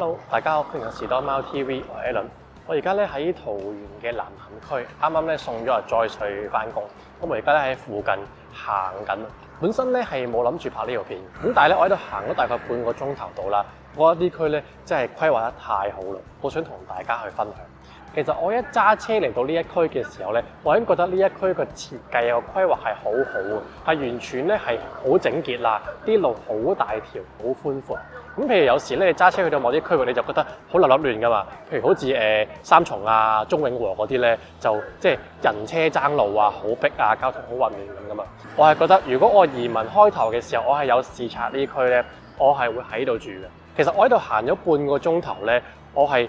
Hello，大家好，欢迎嚟士多猫 TV，我系 Allen。我而家咧喺桃园嘅南坎區，啱啱咧送咗阿 Joy 去翻工，咁我而家咧喺附近行紧。本身咧系冇谂住拍呢条片，咁但系咧我喺度行咗大概半个钟头到啦。我覺得呢區咧真系规划得太好啦，好想同大家去分享。其實我一揸車嚟到呢一區嘅時候咧，我已經覺得呢一區嘅設計個、規劃係好好嘅，係完全咧係好整潔啦，啲路好大條、好寬闊。咁譬如有時咧，你揸車去到某啲區域，你就覺得好立立亂噶嘛。譬如好似誒、三重啊、中永和嗰啲咧，就即係人車爭路啊，好逼啊，交通好混亂咁噶嘛。我係覺得，如果我移民開頭嘅時候，我係有視察呢區咧，我係會喺度住嘅。其實我喺度行咗半個鐘頭咧，我係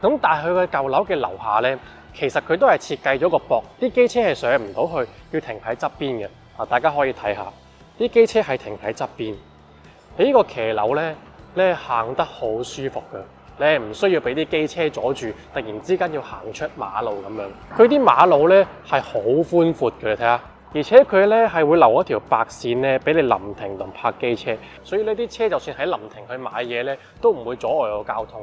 咁但係佢嘅舊樓嘅樓下咧，其實佢都係設計咗個駁，啲機車係上唔到去，要停喺側邊嘅。啊，大家可以睇下，啲機車係停喺側邊。喺呢個騎樓咧，咧行得好舒服嘅，你唔需要俾啲機車阻住，突然之間要行出馬路咁樣。佢啲馬路咧係好寬闊嘅，你睇下，而且佢咧係會留一條白線咧，俾你臨停同泊機車。所以呢啲車就算喺臨停去買嘢咧，都唔會阻礙個交通。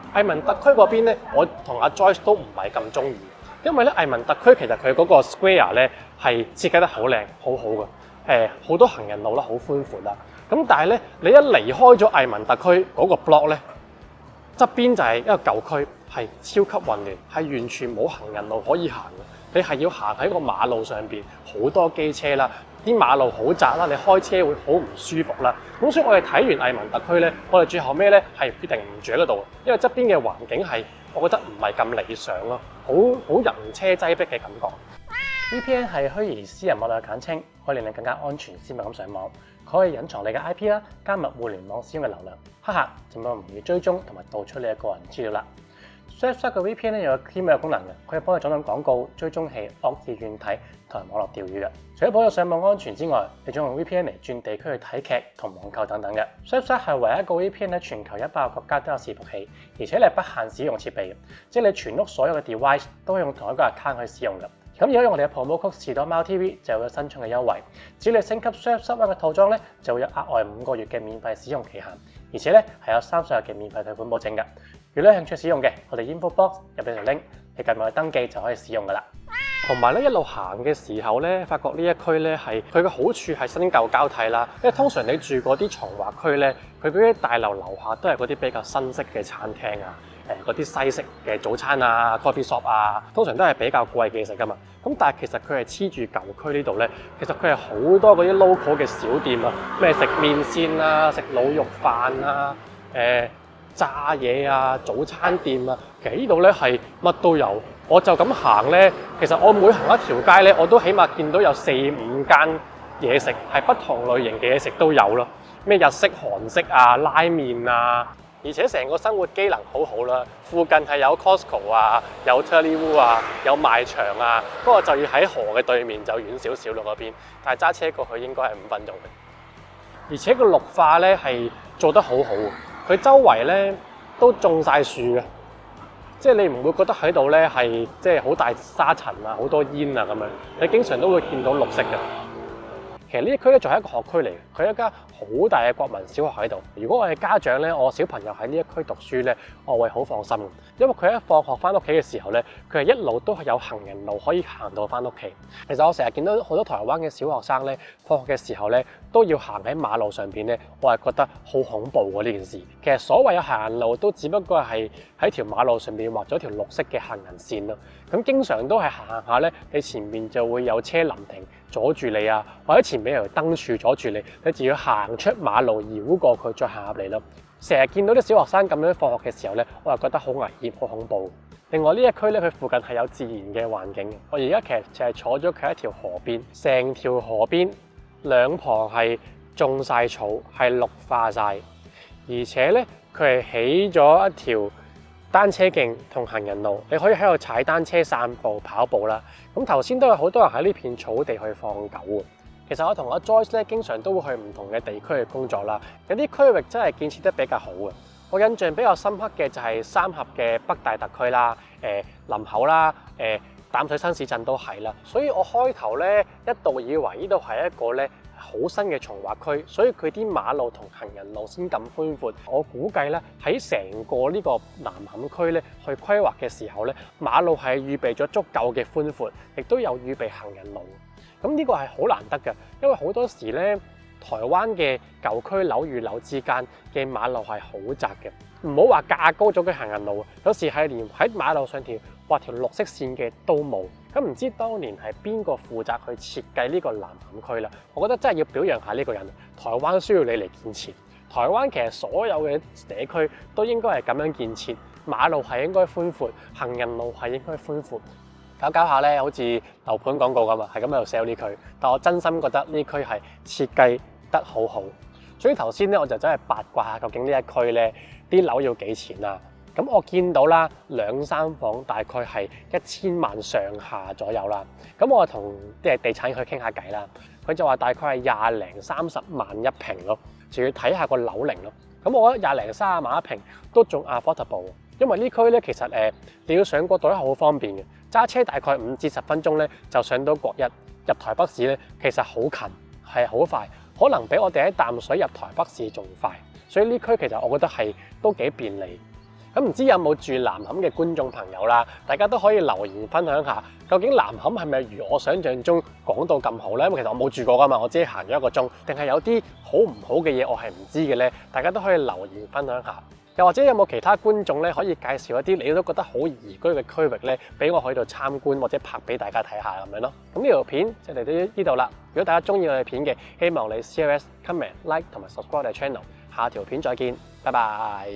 藝文特區嗰邊咧，我同阿 Joyce 都唔係咁中意，因為咧藝文特區其實佢嗰個 square 咧係設計得好靚，好好嘅。誒，好多行人路啦，好寬闊啦。咁但係咧，你一離開咗藝文特區嗰個 block 咧，側邊就係一個舊區，係超級混亂，係完全冇行人路可以行嘅。你係要行喺個馬路上邊，好多機車啦，啲馬路好窄啦，你開車會好唔舒服啦。咁所以我哋睇完藝文特區咧，我哋最後尾咧係決定唔住喺嗰度，因為側邊嘅環境係我覺得唔係咁理想咯，好好人車擠逼嘅感覺。VPN 係虛擬私人網絡嘅簡稱，可以令你更加安全私密咁上網，可以隱藏你嘅 IP 啦，加密互聯網使用嘅流量，黑客就冇唔易追蹤同埋盜出你嘅個人資料啦。Surfshark 嘅 VPN 咧有個 email 功能嘅，佢可以幫你阻擋廣告、追蹤器、惡意軟體同埋網絡釣魚嘅。除咗保障上網安全之外，你仲用 VPN 嚟轉地區去睇劇同網購等等嘅。Surfshark 係唯一一個 VPN 喺全球一百個國家都有伺服器，而且你係不限使用設備嘅，即係你全屋所有嘅 device 都可以用同一個 account 去使用嘅。咁如果用我哋嘅 promo code 士多貓 TV 就會有新春嘅優惠，只要你升級 Surfshark 嘅套裝咧，就會有額外五個月嘅免費使用期限，而且咧係有三十日嘅免費退款保證嘅。如果你興趣使用嘅，我哋 info box 入邊條 link，你撳埋去登記就可以使用噶啦。同埋咧，一路行嘅時候咧，發覺呢一區咧係佢嘅好處係新舊交替啦。因為通常你住嗰啲從化區咧，佢嗰啲大樓樓下都係嗰啲比較新式嘅餐廳啊，誒嗰啲西式嘅早餐啊、coffee shop 啊，通常都係比較貴嘅食噶嘛。咁但係其實佢係黐住舊區呢度咧，其實佢係好多嗰啲 local 嘅小店啊，咩食麵線啊、食滷肉飯啊、誒、炸嘢啊，早餐店啊，其實呢度咧係乜都有。我就咁行咧，其實我每行一條街咧，我都起碼見到有四五間嘢食，係不同類型嘅嘢食都有咯。咩日式、韓式啊，拉麵啊，而且成個生活機能好好啦。附近係有 Costco 啊，有 Turley 啊，有賣場啊。不過就要喺河嘅對面，就遠少少咯嗰邊。但係揸車過去應該係五分鐘嘅。而且個綠化咧係做得好好。佢周圍咧都種晒樹嘅，即係你唔會覺得喺度咧係即係好大沙塵啊、好多煙啊咁樣，你經常都會見到綠色嘅。其實呢一區咧仲係一個學區嚟嘅，佢一間好大嘅國民小學喺度。如果我係家長咧，我小朋友喺呢一區讀書咧，我會好放心，因為佢一放學翻屋企嘅時候咧，佢係一路都係有行人路可以行到翻屋企。其實我成日見到好多台灣嘅小學生咧，放學嘅時候咧都要行喺馬路上邊咧，我係覺得好恐怖喎呢件事。其實所謂嘅行人路都只不過係喺條馬路上邊畫咗條綠色嘅行人線咯。咁經常都係行行下咧，你前面就會有車臨停阻住你啊，或者前面有燈柱阻住你，就要行出馬路繞過佢再行入嚟咯。成日見到啲小學生咁樣放學嘅時候咧，我又覺得好危險、好恐怖。另外呢一區咧，佢附近係有自然嘅環境。我而家其實就係坐咗佢一條河邊，成條河邊兩旁係種晒草，係綠化晒，而且咧佢係起咗一條單車徑同行人路，你可以喺度踩單車、散步、跑步啦。咁頭先都有好多人喺呢片草地去放狗。其實我同阿 Joyce 咧，經常都會去唔同嘅地區去工作啦。有啲區域真係建設得比較好嘅。我印象比較深刻嘅就係三峽嘅北大特區啦，誒、呃、林口啦，誒、呃、淡水新市鎮都係啦。所以我開頭咧一度以為呢度係一個咧好新嘅重劃區，所以佢啲馬路同行人路先咁寬闊。我估計咧喺成個呢個南崁區咧去規劃嘅時候咧，馬路係預備咗足夠嘅寬闊，亦都有預備行人路。咁呢個係好難得嘅，因為好多時咧。台灣嘅舊區樓與樓之間嘅馬路係好窄嘅，唔好話架高咗嘅行人路，有時係連喺馬路上條畫條綠色線嘅都冇。咁唔知當年係邊個負責去設計呢個南崁區啦？我覺得真係要表揚下呢個人。台灣需要你嚟建設。台灣其實所有嘅社區都應該係咁樣建設，馬路係應該寬闊，行人路係應該寬闊。搞搞下咧，好似樓盤廣告咁啊，係咁喺度 sell 呢區。但我真心覺得呢區係設計得好好，所以頭先咧我就真係八卦下究竟呢一區咧啲樓要幾錢啊？咁我見到啦，兩三房大概係一千萬上下左右啦。咁我同啲地產去傾下偈啦，佢就話大概係廿零三十萬一平咯，仲要睇下個樓齡咯。咁我覺得廿零三十萬一平都仲 affordable，因為呢區咧其實誒你要上國道咧好方便嘅，揸車大概五至十分鐘咧就上到國一，入台北市咧其實好近，係好快。可能比我哋喺淡水入台北市仲快，所以呢區其實我覺得係都幾便利。咁唔知有冇住南坎嘅觀眾朋友啦？大家都可以留言分享下，究竟南坎係咪如我想象中講到咁好呢？因為其實我冇住過噶嘛，我只係行咗一個鐘，定係有啲好唔好嘅嘢我係唔知嘅呢？大家都可以留言分享下。又或者有冇其他觀眾咧，可以介紹一啲你都覺得好宜居嘅區域咧，俾我去到參觀或者拍俾大家睇下咁樣咯。咁呢條片就嚟到呢度啦。如果大家中意我哋片嘅，希望你 CLS comment like 同埋 subscribe 我哋 channel。下條片再見，拜拜。